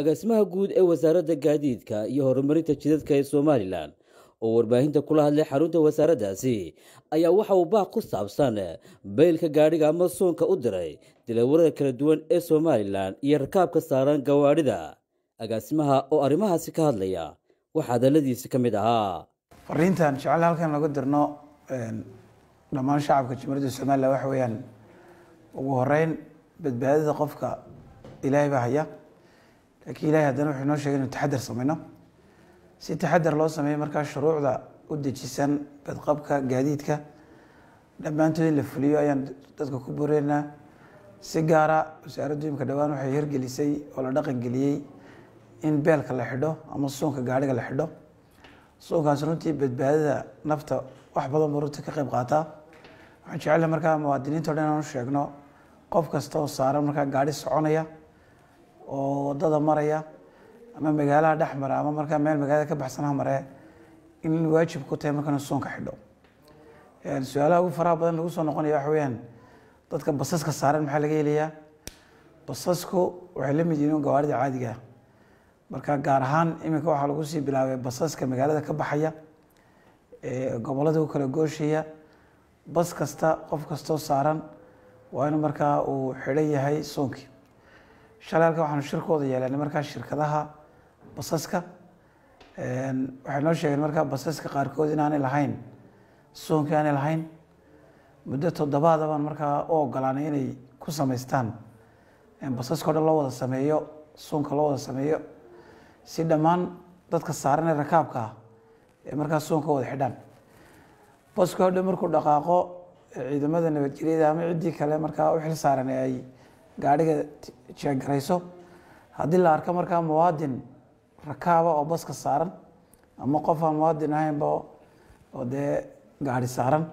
agaasimaha guud ee wasaaradda gaadiidka iyo horumarinta jidadka ee somalilan oo warbaahinta kula hadlay xarunta wasaaraddaasi ayaa waxa uu baaq ku saabsan baylka gaadhiga ama soonka u diray dilawarada kala duwan ee somalilan iyo rakaabka saaran gawaadhida agaasimaha oo arrimahaasi ka hadlaya waxaa hadaladiisi ka mid ahaa. Fariintan jecel halkan lagu dirno dhammaan shacabka jamhuuriyadda somalilan waxa weeyaan ugu horeyn badbaadada qofka ilaahay baa haya laakiin ilahay haddana wuxuu inoo sheegay inu taxadar sameyno si taxadar loo sameeyo markaa shuruucda u dejisan badqabka gaadiidka dhammaantood in la fuliyo ayaan dadka ku boreynaa si gaara wasaaraddu imika dhowaan waxay hirgelisay oo la dhaqan geliyey in beelka la xidho ama suunka gaadhiga la xidho. Suunkaas runtii badbaadada nafta wax badan buu runtii ka qeyb qaataa. Waxaan jecelahay markaa muwaadiniinta o dhan inaan u sheegno qof kasta oo saaran markaa gaadhi soconaya oo waddada maraya ama magaalaha dhex mara ama markaa meel magaalada ka baxsan ha maree in waajib ku tahay marka inu suunka xidho. Su'aalaha ugu faraha badan lagu soo noqonaya waxa weyaan dadka basaska saaran maxaa laga helayaa? Basasku waxay la mid yihiin gawaarida caadiga ah. Marka gaar ahaan iminka waxaa lagu sii bilaabay basaska magaalada ka baxaya gobollada u kala gooshaya bas kasta qof kastoo saaran waa inu markaa uu xidhan yahay suunkii shalay halkan waxaanu shirkooda yeelanay markaa shirkadaha basaska. Waxay noo sheegeen markaa basaska qaarkood inaanay lahayn suunkii aanay lahayn. Muddo toddobaada baan markaa u ogolaanay inay ku samaystaan. Basaska o dhan loo wada sameeyo suunka loo wada sameeyo. Si dhammaan dadka saaran ee rakaabka ah ee markaa suunka wada xidhaan. Baska hodhan markuu dhaqaaqo ciidamada nabadgelyada ama ciddii kale markaa u xil saaran ee ay gaadhiga jeegarayso haddii la arko markaa muwaadin rakaaba oo baska saaran ama qof aan muwaadin ahaynba oo dee gaadhi saaran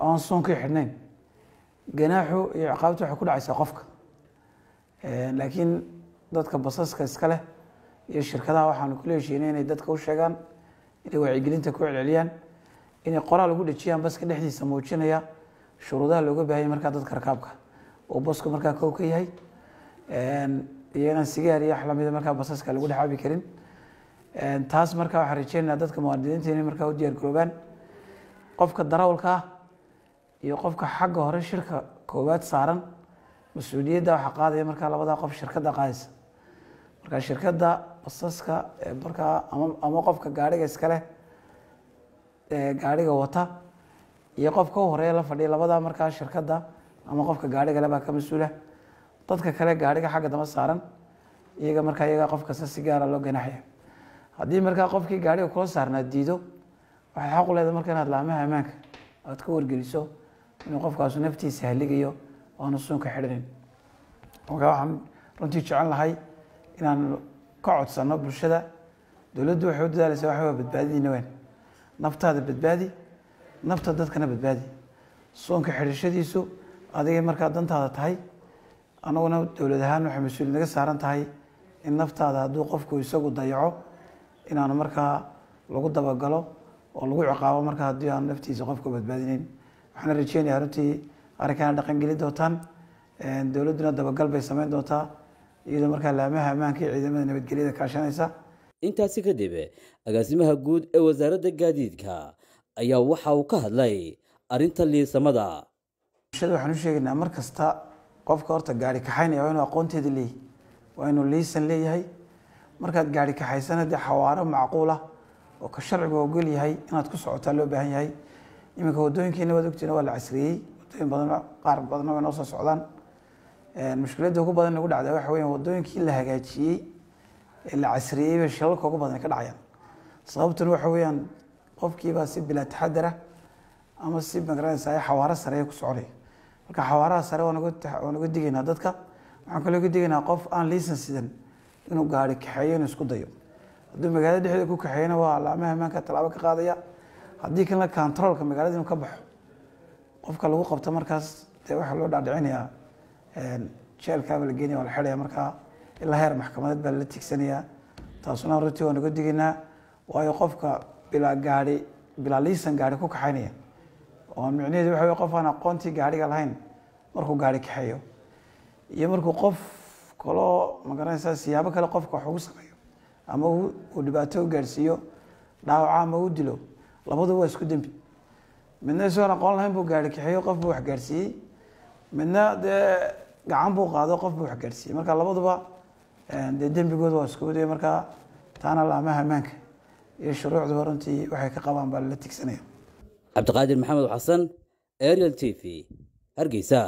oon suunkii xidhnayn ganaaxu iyo ciqaabtu waxay ku dhacaysaa qofka. Laakiin dadka basaska iska leh iyo shirkadaha waxaanu kula heshiinay inay dadka u sheegaan inay wacyigelinta ku celceliyaan inay qoraal ugu dhejiyaan baska dhexdiisa muujinaya shuruudaha looga baahanya markaa dadka rakaabka uu basku markaa kow ka yahay. Iyo inaan sigaar iyo wax lamida markaa basaska lagu dhex cabi karin. Taas markaa waxaan rajeynaya dadka muwaadiniinta inay markaa u diyaar garoobaan. Qofka ah iyo qofka xagga hore shirka koowaad saaran mas'uuliyadda waxaa qaadaya markaa labadaa qof shirkadda qaadaysa. Marka shirkadda basaska markaa ama qofka gaadhiga iskaleh gaadhiga wata iyo qofka u horreeya la fadhiya labadaa markaa shirkadda ama qofka gaadhiga le baa ka mas'uula dadka kale gaadhiga xagga dama saaran iyaga markaa iyaga qof si gaara loo ganaxaya. Haddii markaa qofkii gaadhiga kula saarnaa diido waxay xaq u leedahay marka inaad laamaha ammaanka aad ka wargeliso inuu qofkaasu naftiisa haligayo oanu suunka xidhanin marka waxaan runtii jecel lahay inaan ka codsano bulshada. Dowladdu waxay u dadaalaysaa waxa waa badbaadadiina weyn naftaada badbaadi nafta dadkana badbaadi. Suunka xidhashadiisu adigay markaa dantaada tahay anaguna dowlad ahaan waxay mas'uuli naga saaran tahay in naftaada hadduu qofku isagu dayaco inaanu markaa lagu dabagalo oo lagu ciqaabo markaa haddii aanu naftiisa qofku badbaadinayn waxaana rajeynaya runtii arrinkana dhaqan geli doontaan dowladduna dabagal bay sameyn doontaa iyadoo markaa laamaha ammaanka iyo ciidamada nabadgelyada kaashanaysa. Intaasi kadib agaasimaha guud ee wasaaradda gaadiidka ayaa waxa uu ka hadlay arrinta liisamada bulshada waxaan u sheegaynaa mar kasta qofka horta gaari kaxaynaya waa inuu aqoonteeda leeyahy waa inuu liisan leeyahay. Markaad gaari kaxaysana dee xawaaro macquul ah oo ka sharcigu ogol yahay inaad ku socotaa loo baahan yahay. Iminka wadooyinkeena waad ogtiina waa la casriyey wadooyin badan qaar badanna way noo soo socdaan. Mushkiladda ugu badan nagu dhacda waxa weya wadooyinkii la hagaajiyey ee la casriyey bay shilalka ugu badan ka dhacayaan. Sababtuna waxa weeyaan qofkiibaa si bilaa taxadar ah ama si magaranaysa xawaaro sareeya ku soconaya marka xawaaraha sare waan digaynaa dadka. Waxaan kaloo uga digaynaa qof aan liisan inuu gaari kaxeeyo inuu isku dayo. Hadduu magaalada dhexdeeda ku kaxeeyana waa laamaha ammaanka tallaabo ka qaadaya. Haddii kalena controolka magaalada inuu ka baxo qofka lagu qabto markaas dee waxaa loo dhaadhicinayaa jeelkaaba la geenaya waa la xidhaya markaa ilaa heer maxkamadeed baa lala tigsanayaa taasuna runtii waan uga digaynaa waayo qofka bilaa gaari bilaa liisan gaari ku kaxaynaya oo micnaheedu waxa wey qof aan aqoontii gaariga lahayn markuu gaari kaxeeyo. Iyo markuu qof kaloo ma garanaysaa siyaabo kale qofka wax ugu sameeyo ama uu dhibaato gaadhsiiyo dhaawaca ama u dilo labaduba waa isku dembi midna isagoon aqoon lahayn buu gaari kaxeeyo qof buu wax gaadhsiiyey midna dee gacan buu qaado qof buu wax gaadhsiiyey marka labaduba dee dembigooda waa isku wadaya marka taana laamaha ammaanka iyo shuruucduba runtii waxay ka qabaan baa lala tigsanaya cabdiqaadir maxamed xasan ariel t v. Hargeysa